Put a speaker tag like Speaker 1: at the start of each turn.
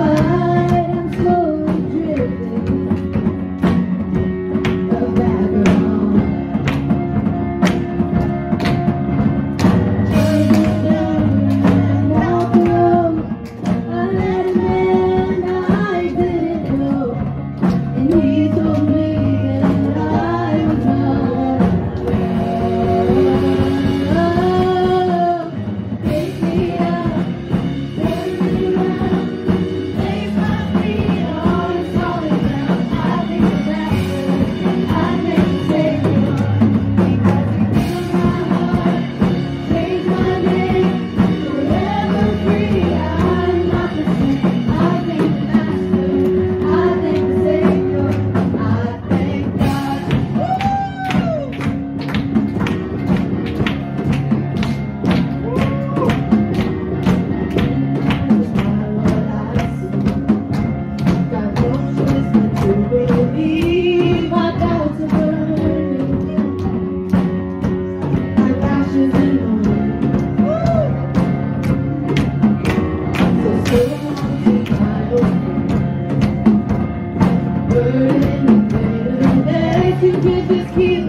Speaker 1: Bye. did this key.